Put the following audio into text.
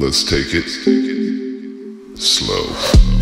Let's take it slow.